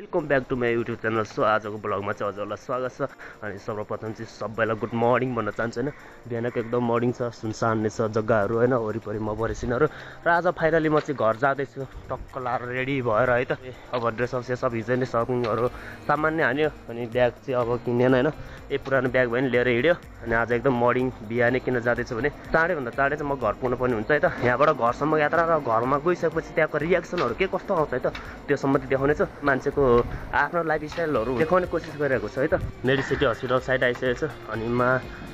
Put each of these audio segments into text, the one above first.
Welcome back to my YouTube channel so आजको ब्लगमा चाहिँ हजुरलाई स्वागत छ। अनि सर्वप्रथम चाहिँ सबैलाई गुड मर्निङ भन्न चाहन्छु होइन? बिहानको एकदम मर्निङ छ सुनसान नै छ जग्गाहरू होइन? वरिपरि म परेसिनहरू र आज फाइनली म चाहिँ घर जाँदैछु। टक्क लाएर रेडी भएर है त। अब ड्रेसअप सेसअप हिजो नै सपिङहरू सामान्य हान्यो। अनि ब्याग चाहिँ अब किनेन होइन? ए पुरानो ब्याग भयो नि लिएर हिँड्यो। अनि आज एकदम मर्निङ बिहानै किन जाँदैछु भने चाँडैभन्दा चाँडै चाहिँ म घर पुग्नुपर्ने हुन्छ है त। यहाँबाट घरसम्म यात्रा र घरमा गइसकेपछि त्यहाँको रियाक्सनहरू के कस्तो आउँछ है त? त्योसम्म चाहिँ देखाउने मान्छेको आफ्नो लाइफ स्टाइलहरू देखाउने कोसिस गरिरहेको छ है त? मेडिसिटी हस्पिटल साइड आइसकेको छ अनि मा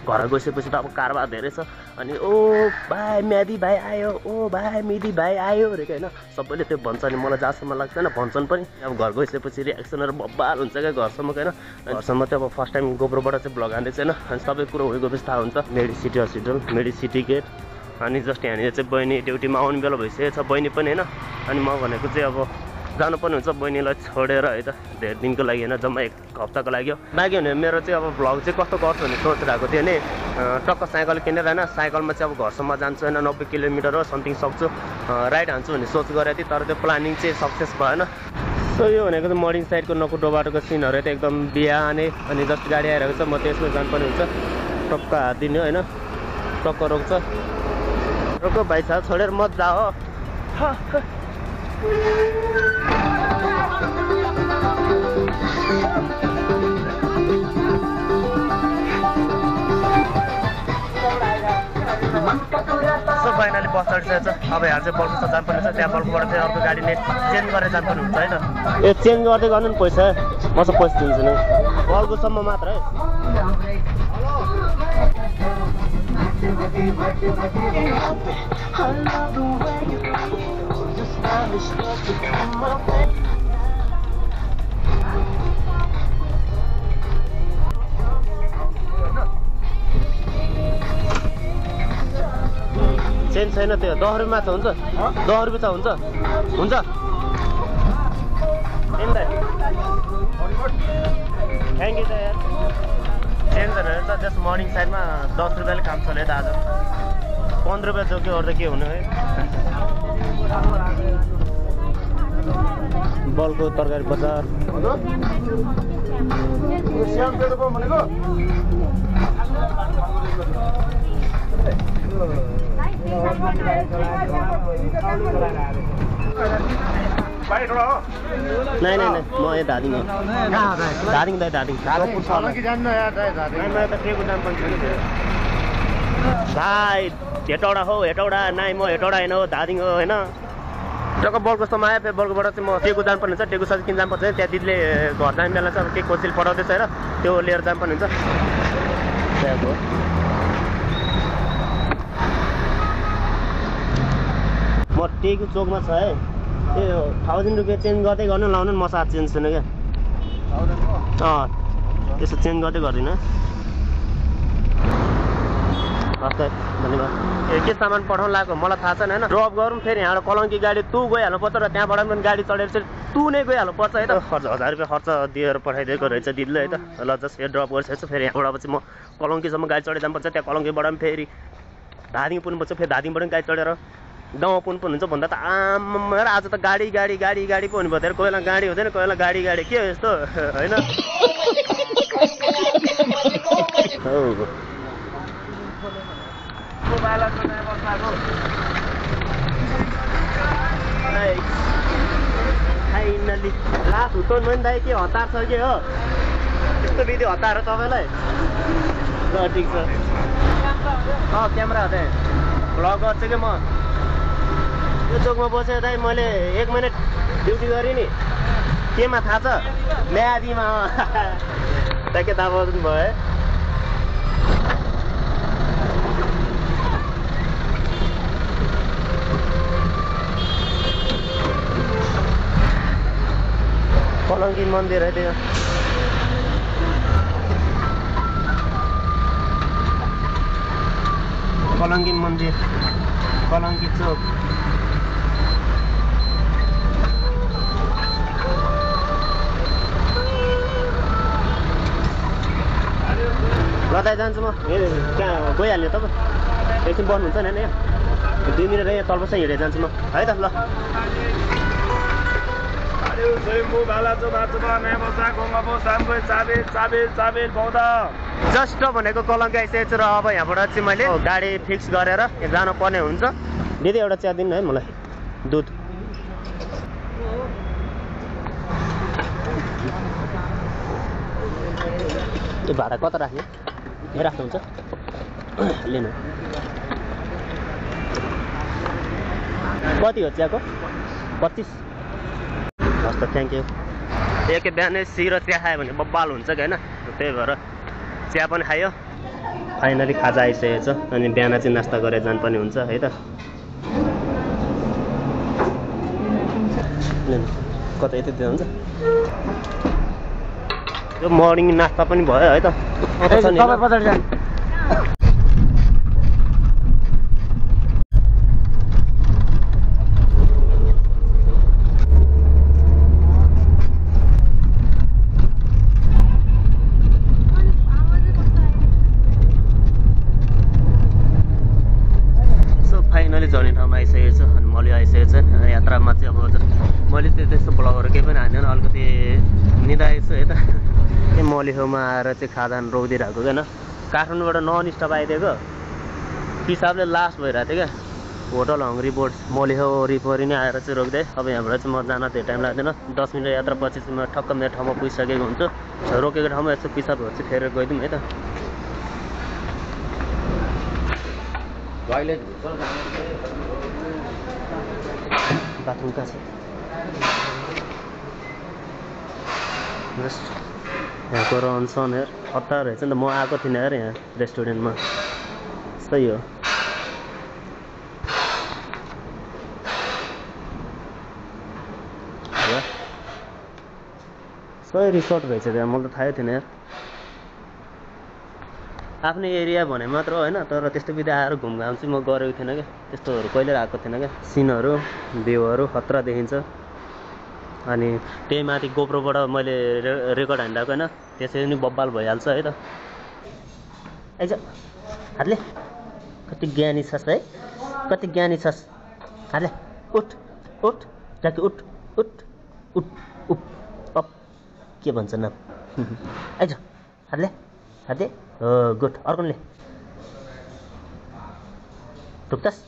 घर गइसकेपछि त अब कारोबार धेरै छ। अनि ओ भाइ म्यादी भाइ आयो ओ भाइ मिदी भाइ आयो अरे होइन? सबैले त्यो भन्छ अनि मलाई जहाँसम्म लाग्दैन भन्छन् पनि। अब घर गइसकेपछि रियाक्सनहरू बब्बाल हुन्छ क्या घरसम्मको होइन? घरसम्म चाहिँ अब फर्स्ट टाइम गोब्रोबाट चाहिँ भ्लग हान्दैछ होइन? अनि सबै कुरो गएपछि थाहा हुन्छ। मेडिसिटी हस्पिटल मेडिसिटी गेट अनि जस्ट यहाँनिर चाहिँ बहिनी ड्युटीमा आउने बेला भइसकेको छ बहिनी पनि होइन? अनि म भनेको चाहिँ अब जानुपर्ने हुन्छ बहिनीलाई छोडेर है त धेरै दिनको लागि होइन जम्मा एक हप्ताको लागि बाँकी भने मेरो चाहिँ अब भ्लग चाहिँ कस्तो गर्छु भने सोचिरहेको थियो नि। टक्क साइकल किनेर होइन साइकलमा चाहिँ अब घरसम्म जान्छु होइन नब्बे किलोमिटर हो समथिङ सक्छु राइड हान्छु भन्ने सोच गरेको थिएँ तर त्यो प्लानिङ चाहिँ सक्सेस भएन। सो यो भनेको चाहिँ मर्निङ साइडको नकुटो बाटोको सिनहरू त एकदम बिहानै अनि जस्ट गाडी आइरहेको छ म त्यसमा जानुपर्ने हुन्छ। टक्क हात दिने होइन टक्क रोक्छ। रोक भाइ साहब छोडेर मत जा हो फाइनली बस चढिसकेको छ अब यहाँ चाहिँ बल्कु जानुपर्ने छ। त्यहाँ बल्कुबाट चाहिँ अर्को गाडीले चेन्ज गरेर जानुपर्ने हुन्छ है त ए चेन्ज गर्दै गर्नु नि पैसा। म चाहिँ पैसा दिन्छु नि। बल्कुसम्म मात्र है। चेन्ज छैन त्यो दस रुपियाँ मात्र हुन्छ। दस रुपियाँ त हुन्छ। हुन्छ। थ्याङ्क यू त यार चेन्ज छैन रहेछ जस्ट मर्निङ साइडमा दस रुपियाँले काम चल्यो त आज पन्ध्र रुपियाँ जोक्यो अरू त के हुने है? बलको तरकारी बजार। नहीं नहीं नहीं म यहाँ धादिङ हो धादिङ दाइ धादिङ भाइ हेटौडा हो हेटौडा। नाइ म हेटौडा होइन हो धादिङ हो होइन। टक्क बलकोस्तोमा आयो फेरि बलकोबाट चाहिँ म टेकु जानुपर्ने हुन्छ। टेकु साथ किन जानुपर्छ त्यहाँ दिदीले घर जाने बेला चाहिँ अब के कोसिल पठाउँदैछ होइन। त्यो लिएर जानुपर्ने हुन्छ। त्यहाँको म टेकु चोकमा छ है। त्यो थाउजन्ड रुपियाँ चेन्ज गर्दै गर्नु लाउनु नि म साथ चेन्ज छैन क्या। अँ। त्यसो चेन्ज गर्दै गर्दिनँ। हस् धन्यवाद। ए के सामान पठाउनु लाग्यो मलाई थाहा छैन होइन? ड्रप गरौँ फेरि यहाँबाट कलङ्की गाडी तु गइहाल्नु पर्छ र त्यहाँबाट पनि गाडी चढेर चाहिँ तु नै गइहाल्नु पर्छ है त? खर्च हजार रुपियाँ खर्च दिएर पठाइदिएको रहेछ दिदीले है त? ल जस्ट फेरि ड्रप गरिसकेको छु फेरि यहाँबाट चाहिँ म कलङ्कीसम्म गाडी चढेर जानुपर्छ त्यहाँ कलङ्कीबाट पनि फेरि धादिङ पुग्नुपर्छ फेरि धादिङबाट पनि गाडी चढेर गाउँमा पुग्नु पर्ने हुन्छ भन्दा त आम्मा र आज त गाडी गाडी गाडी गाडी पो हुनुभयो कोही बेला गाडी हुँदैन कोही बेला गाडी गाडी। के हो यस्तो? होइन? फाइनली लास्ट हुँदैन पनि दाइ के हतार छ के हो यस्तो विधि हतार हो तपाईँलाई ल ठिक छ अँ क्यामेरा हो त्यहाँ भ्लग गर्छु कि म यो चोकमा बसेर दाइ मैले एक महिना ड्युटी गरेँ नि केमा थाहा छ म्यादीमा ट्याक्कै थाहा पाउनु भयो है कलङ्की मन्दिर है त्यो। कलङ्की मन्दिर कलङ्की चोक। गर्दै जान्छु म। ए त्यहाँ गइहाल्ने तपाईँ? एकछिन बस्नुहुन्छ नि होइन यहाँ। दुई मिनट यहाँ तल बस्छ हिँडेर जान्छु म। है त ल। जस्ट भनेको कलङ्क आइसकेको छु र अब यहाँबाट चाहिँ मैले गाडी फिक्स गरेर जानु पर्ने हुन्छ। दिदी एउटा चिया दिनु है मलाई। दुध। त्यो भाडा कता राख्ने? राख्नुहुन्छ। लिनु। कति हो चियाको? पच्चिस। हस् त थ्याङ्क यू एकै बिहानै सिरो चिया खायो भने बब्बाल हुन्छ कि होइन? त्यही भएर चिया पनि खायो। फाइनली खाजा आइसकेको छ अनि बिहान चाहिँ नास्ता गरेर जानुपर्ने हुन्छ है त? कता यति दिँदा हुन्छ। यो मर्निङ नास्ता पनि भयो है त अँठो छ नि होइन? सो फाइनली झर्ने ठाउँमा आइसकेको छ अनि मैले आइसकेको छ अनि यात्रामा चाहिँ अब ज- मैले त्यो त्यस्तो ब्लगहरू केही पनि हानेन अलिकति निदाएको छु है त मलिहोमा आएर चाहिँ खाजान रोकिदिइरहेको क्या काठमाडौँबाट नन स्टप आइदिएको पिसाबले लास्ट भइरहेको थियो क्या। होटल हङ्ग्री बोर्ड मलिहो वरिपरि नै आएर चाहिँ रोकिदिएँ। अब यहाँबाट चाहिँ म जान धेरै टाइम लाग्दैन। दस मिनट यात्रा पछि चाहिँ म ठक्क मेरो ठाउँमा पुगिसकेको हुन्छु। रोकेको ठाउँमा यसो पिसाबहरू चाहिँ फेरेर गइदिउँ है त। बाथरुम कहाँ छ? यहाँको रहन सहन हेर हतार रहेछ नि त। म आएको थिइनँ यार यहाँ रेस्टुरेन्टमा। सही हो। सही रिसोर्ट रहेछ त्यहाँ मलाई त थाहै थिएन यार। आफ्नै एरिया भने मात्र होइन तर त्यस्तो बित्दै आएर घुमघाम चाहिँ म गरेको थिइनँ क्या। त्यस्तोहरू कहिले आएको थिएन क्या। सिनहरू भ्यूहरू खतरा देखिन्छ। अनि त्यही माथि गोप्रोबाट मैले रे रेकर्ड हानिरहेको होइन त्यसरी नि बब्बाल भइहाल्छ है त। आइज हातले। कति ज्ञानी छस् है कति ज्ञानी छस्। हातले उठ उठ। ट्याकी उठ उठ उठ उप अप। के भन्छ नाम? आइज हातले हातले। हो गुड अर्कोले टुक्तास।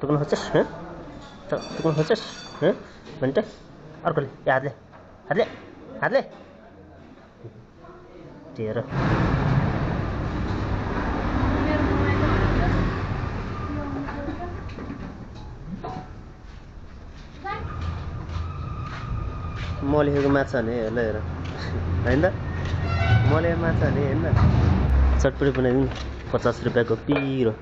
टुक्न खोज्छस् टुक्न खोज्छस् हँ? भने त अर्कोले ए हातले हातले हातले तेह्र मलेको माछा भने हेर ल हेर होइन त मलेको माछा भने हेर्न चटपटी बनाइदिनु पचास रुपियाँको पिरो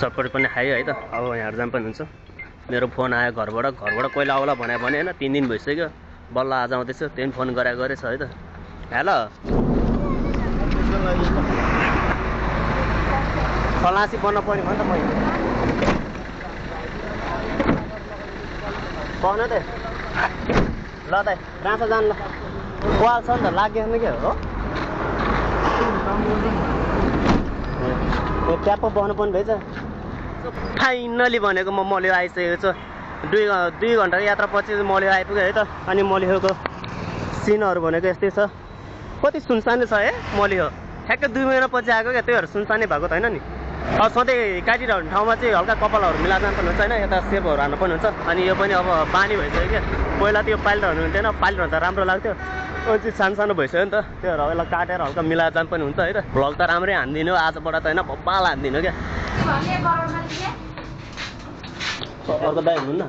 चटपटी पनि खायो है त अब यहाँ जाम पनि हुन्छ मेरो फोन आयो घरबाट। घरबाट कोही आउला भने भने होइन तिन दिन भइसक्यो। बल्ल आज आउँदैछ त्यही पनि फोन गरे गरेछ है त। हेलो। खलासी बन्न पर्ने भयो त मैले। पाउन त। ल त कहाँ जानु ल। पाल छ नि त लाग्यो नि क्या हो? ए ट्याप्प बस्नु पर्ने भएछ। फाइनली भनेको म मलियो आइसकेको छु। दुई दुई घन्टाको यात्रा पछि चाहिँ मलियो आइपुग्यो है त। अनि मलियोको सिनहरू भनेको यस्तै छ। कति सुनसानै छ है मलियो ठ्याक्कै दुई महिना पछि आएको क्या त्यही भएर सुनसानै भएको त होइन नि। अब सधैँ काटिरहने ठाउँमा चाहिँ हल्का कपालहरू मिलाएर जानु पर्ने हुन्छ होइन यता सेपहरू हाल्नु पर्ने हुन्छ। अनि यो पनि अब बानी भइसक्यो क्या। पहिला त्यो पालिरहनु हुन्थेन पालिरहनु त राम्रो लाग्थ्यो। अब चाहिँ सानो सानो भइसक्यो नि त। त्यही भएर यसलाई काटेर हल्का मिलाएर जानु पनि हुन्छ है त। भ्लग त राम्रै हानिदिनु आजबाट त होइन बब्बाल हानिदिनु क्या। अर्को दाइ हुनुहुन्न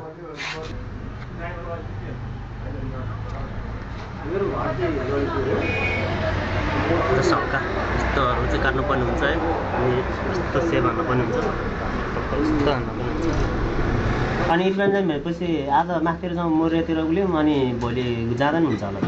हल्का यस्तोहरू चाहिँ काट्नुपर्ने हुन्छ है। अनि यस्तो सेप हाल्नुपर्ने हुन्छ। यस्तो हाल्नुपर्ने हुन्छ। अनि भएपछि आज माथितिर जाउँ मोरेतिर उल्यौँ अनि भोलि जाँदा नि हुन्छ होला त।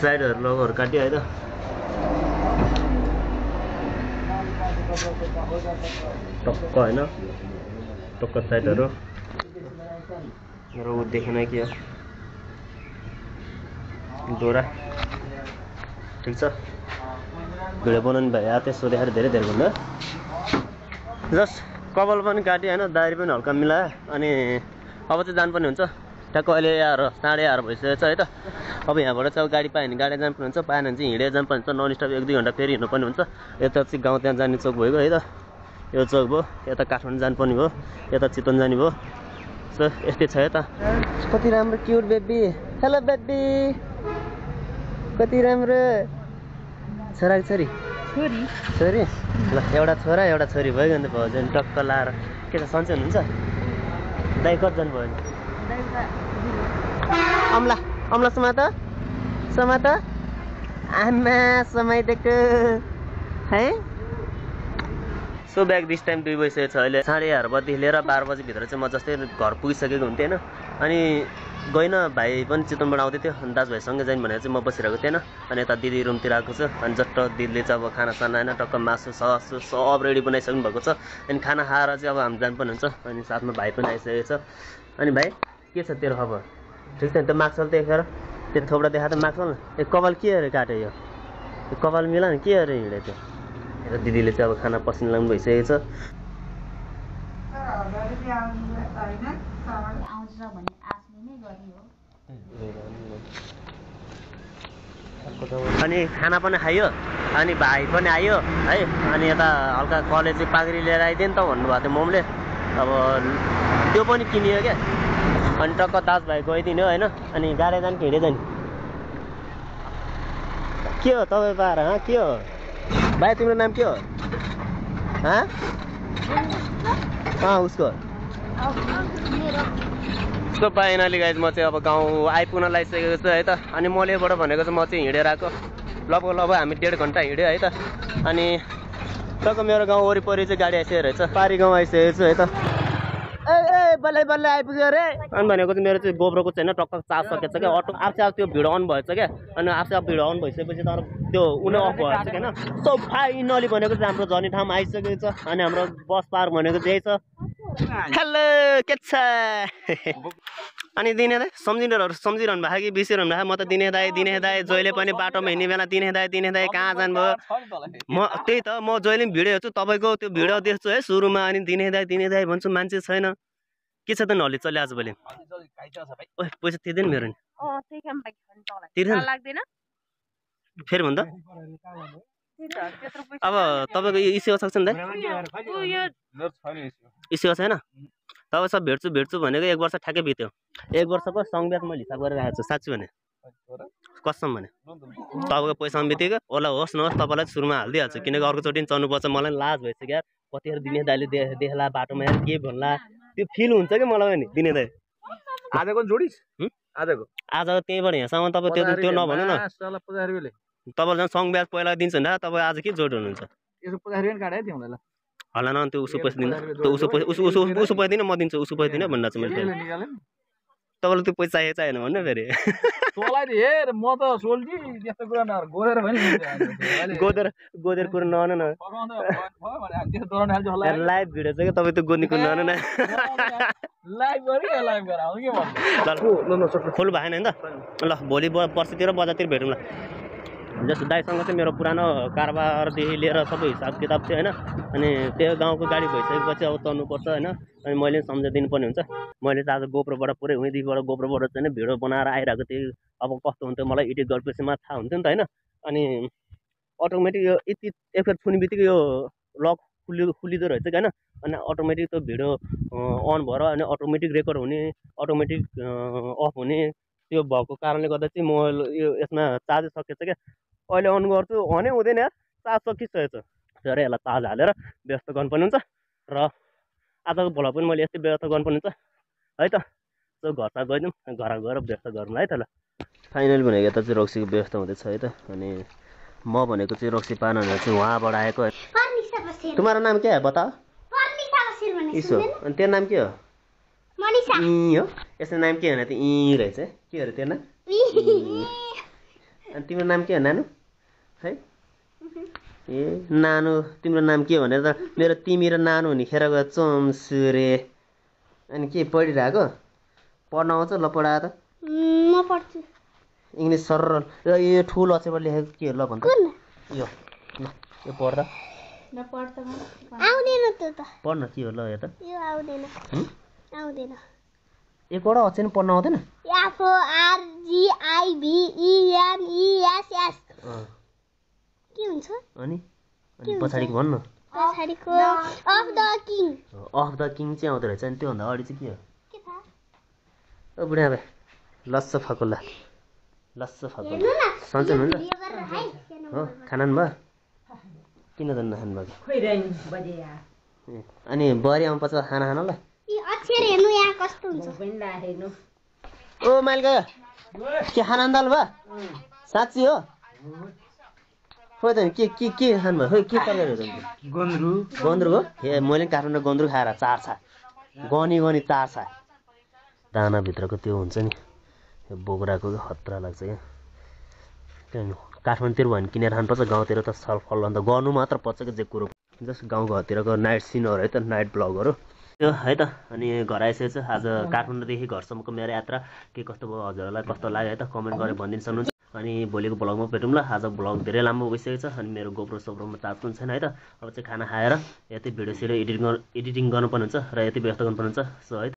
साइडहरू लगहरू काट्यो होइन टक्क होइन टक्क साइडहरू र ऊ देखेन के हो डोरा ठिक छ भिडियो बनाउनु भयो यहाँ त्यसो देखाएर धेरै धेरै भन्दा जस्ट कपाल पनि काट्यो होइन दारी पनि हल्का मिलायो अनि अब चाहिँ जानुपर्ने हुन्छ ट्याक्क अहिले आएर साढे आएर भइसकेको छ है त अब यहाँबाट चाहिँ अब गाडी पायो भने गाडी जानुपर्ने हुन्छ पाएन भने चाहिँ हिँडेर जानुपर्ने हुन्छ नन स्टप एक दुई घन्टा फेरि हिँड्नुपर्ने हुन्छ। यता चाहिँ गाउँ त्यहाँ जाने चोक भइगयो है त। यो चोक भयो यता काठमाडौँ जानुपर्ने भयो यता चितवन जाने भयो। सो यस्तै छ है त। कति राम्रो क्युट बेबी हेलो बेबी कति राम्रो। छोरा छोरी? छोरी। छोरी? ल एउटा छोरा एउटा छोरी भयो भने त भयो भने टक्क लाएर। के छ सन्चै हुनुहुन्छ? दाइ कतिजना भयो भने अम्ला। अम्ला समात? समात? आमा समाइदिएको है? सो ब्याग दिस टाइम दुई बजिसकेको छ अहिले। साढे एघार बजीदेखि लिएर बाह्र बजीभित्र चाहिँ म जस्तै घर पुगिसकेको हुन्थेँ होइन अनि गइनँ भाइ पनि चितवनबाट आउँदै थियो। अनि दाजुभाइसँगै जाने भनेर चाहिँ म बसिरहेको थिएन। अनि यता दिदी रुमतिर आएको छु। अनि जस्ट दिदीले चाहिँ अब खाना साना होइन टक्क मासु ससु सब रेडी बनाइसक्नु भएको छ। अनि खाना खाएर चाहिँ अब हामी जानुपर्ने हुन्छ। अनि साथमा भाइ पनि आइसकेको छ। अनि भाइ के छ तेरो खबर? ठिक छ नि त्यो माक्सल देखेर त्यो थोप्रा देखा त माक्सल ए कपाल के अरे काट्यो यो? कपाल मिला नि के अरे हिँड्यो त्यो र दिदीले चाहिँ अब खाना पसिना लाउनु भइसकेको छ अनि खाना पनि खायो अनि भाइ पनि आयो है अनि यता हल्का कलेज पागरी लिएर आइदियो नि त भन्नुभएको थियो मोमले। अब त्यो पनि किनियो क्या? अनि टक्क दाजुभाइ गइदिनु होइन? अनि गाडी जाने हिँडे जाने के हो तपाईँ पाएर के हो? भाइ तिम्रो नाम के हो? हँ? अँ उसको। उसको पाइनाले गाइज म चाहिँ अब गाउँ आइपुग्न लागिसकेको छु है त? अनि मलेबाट भनेको चाहिँ म चाहिँ हिँडेर आएको। लगभग लगभग हामी डेढ घन्टा हिँड्यो है त? अनि टक्क मेरो गाउँ वरिपरि चाहिँ गाडी आइसकेको रहेछ। पारी गाउँ आइसकेको छु है त? बल्लै बल्लै आइपुग्यो अरे। अनि भनेको चाहिँ मेरो चाहिँ गोब्रोको चाहिँ होइन टक्क चार्ज सकेको छ क्या। अटो आफै अब त्यो भिडियो अन भएछ क्या। अनि आफै अब भिडियो अन भइसकेपछि तर त्यो उनी अफ भएछ होइन। सो फाइनली भनेको चाहिँ हाम्रो झर्ने ठाउँमा आइसकेको छ। अनि हाम्रो बस पार्क भनेको चाहिँ छ। हेलो के छ? अनि दिने दाई सम्झिनेहरू सम्झिरहनु भएको कि बिर्सिरहनु भएको? म त दिने दाई दिने दाई जहिले पनि बाटोमा हिँड्ने बेला दिने दाई दिने दाई कहाँ जानुभयो म त्यही त म जहिले पनि भिडियो हेर्छु तपाईँको त्यो भिडियो देख्छु है सुरुमा। अनि दिने दाई दिने दाई भन्छु मान्छे छैन। के छ त नहल्ली चल्यो आजभोलि? ओए पैसा तिर्दैन मेरो नि। तिर्दैन फेरि भन्दा त अब तपाईँको यो इस्यु सक्छ नि यो इस्यु छैन तपाईँ सब भेट्छु भेट्छु भनेको एक वर्ष ठ्याक्कै बित्यो। एक वर्षको सङ्घब्याज मैले हिसाब गरेर राखेको छु साँच्ची भने। कसम भने। तपाईँको पैसा बित्तिकै ओला होस् नहोस् तपाईँलाई सुरुमा हालिदिइहाल्छु। किनकि अर्कोचोटि पनि चढ्नुपर्छ मलाई लाज भइसक्यो यार। कतिखेर दिने दाइले देख्ला बाटोमा यार के भन्ला। त्यो फिल हुन्छ कि मलाई पनि दिने दाइ आजको जोडिस? आजको आज त्यहीँबाट यहाँसम्म तपाईँ त्यो त्यो नभन्नु न। तपाईँले झन् सङ्घ ब्याज पहिला दिन्छ भने तपाईँ आज के जोड हुनुहुन्छ? होला न त्यो उसो पैसा दिँदा। त्यो उसो पैसा उसो उसो उसो पैसा दिनु म दिन्छु उसो पैसा दिनु भन्न चाहिँ मैले तपाईँलाई त्यो पैसा चाहियो चाहिएन भन्नु फेरि। त हेर म त सोल्टी त्यस्तो कुरा न गोरेर भने गोदेर गोदेर कुरो न लाइभ भिडियो छ क्या तपाईँ त्यो गोद्ने कुरो नआउनु न लाइभ गऱ्यो लाइभ गरेर आउनु के भन्नु ल खोल्नु भएन नि त ल भोलि ब- पर्सितिर बजारतिर भेटौँ ल जस्तो दाइसँग चाहिँ मेरो पुरानो कारोबारदेखि लिएर सबै हिसाब किताब थियो होइन अनि त्यो गाउँको गाडी भइसकेपछि अब चढ्नुपर्छ होइन अनि मैले पनि सम्झाइदिनु पर्ने हुन्छ मैले चाहिँ आज गोप्रोबाट पुरै उहीँदेखिबाट गोप्रोबाट चाहिँ भिडियो बनाएर आइरहेको थिएँ अब कस्तो हुन्थ्यो मलाई एडिट गरेपछि मात्र थाहा हुन्थ्यो नि त होइन अनि अटोमेटिक यो यति एकखेप छुने बित्तिकै यो लक खुलि खुलिँदो रहेछ कि होइन अनि अटोमेटिक त्यो भिडियो अन भएर अनि अटोमेटिक रेकर्ड हुने अटोमेटिक अफ हुने त्यो भएको कारणले गर्दा चाहिँ म यो यसमा चार्ज सकिएछ क्या अहिले अन गर्छु अनै हुँदैन। यार चार्ज सकिसकेको छ फेरि यसलाई चार्ज हालेर व्यस्त गर्नुपर्ने हुन्छ। र आजको भोलि पनि मैले यस्तै व्यवस्था गर्नुपर्ने हुन्छ। है त? सो घर साथ गइदिउँ घर गएर व्यस्त गरौँ है त ल। फाइनल भनेको यता चाहिँ रक्सीको व्यवस्था हुँदैछ है त? अनि म भनेको चाहिँ रक्सी पान भनेर चाहिँ उहाँबाट आएको तुम्हारा नाम क्या है बता भने इसो अनि तेरो नाम के हो? हो। यसको नाम के हो? भने त ई रहेछ। के अरे तेरो नाम। अनि तिम्रो नाम के हो नानु? है? ए नानु तिम्रो नाम के हो भनेर त? मेरो तिमी र नानु हुने खेर गयो चम्सुरे अनि के पढिरहेको? पढ्न आउँछ ल पढाए त। म पढ्छु। इङ्ग्लिस सरल। र यो ठुलो अक्षरबाट लेखेको के हो ल भन्छ कुन? यो ल यो पढ्दा आउँदैन त्यो त। पढ्न के हो ल यो त। यो आउँदैन। हुँ? आउँदैन। एकवटा अक्षर पनि पढ्न आउँदैन? F O R G I V E N E S S के हुन्छ? अनि? अनि पछाडिको भन्न। पछाडिको of the king. Of the king चाहिँ आउँदो रहेछ। अनि त्योभन्दा अगाडि चाहिँ के हो? ओ बुढा भाइ लस्स फकुल्ला लस्स फकुल्ला सन्चै गरेर है? खाना भयो? किन त नखानु भएको ए, अनि बुहारी आउनु पर्छ खाना हुन्छ? पनि राखेनु ओ गयो के खाना दाल भयो? साँच्ची हो? खोइ त के के के खानुभयो खोइ के तरकारी हो त? गन्द्रु गन्द्रुक हो? ए मैले पनि काठमाडौँ गन्द्रुक खाएर चार छ। गनी गनी चार छ। दानाभित्रको त्यो हुन्छ नि। यो बोक्राको खतरा लाग्छ क्या। काठमाडौँतिर भयो भने किनेर खानुपर्छ। गाउँतिर त सलफल अन्त गर्नु मात्र पर्छ क्या जे कुरो। जस्ट गाउँघरतिरको नाइट सिनहरू है त नाइट ब्लगहरू। त्यो है त अनि घर आइसकेको छ आज काठमाडौँदेखि घरसम्मको मेरो यात्रा। के कस्तो भयो हजुरहरूलाई कस्तो लाग्यो है त कमेन्ट गरेर भनिदिनु सक्नुहुन्छ। अनि भोलिको भ्लगमा भेटौँ ल आज भ्लग धेरै लामो भइसकेको छ अनि मेरो गोप्रो सोप्रोमा चार्ज पनि छैन है त? अब चाहिँ खाना खाएर यतै भिडियो सिडियो एडिटिङ एडिटिङ गर्नुपर्ने हुन्छ र यतै व्यस्त गर्नुपर्ने हुन्छ। सो है